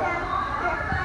Yeah.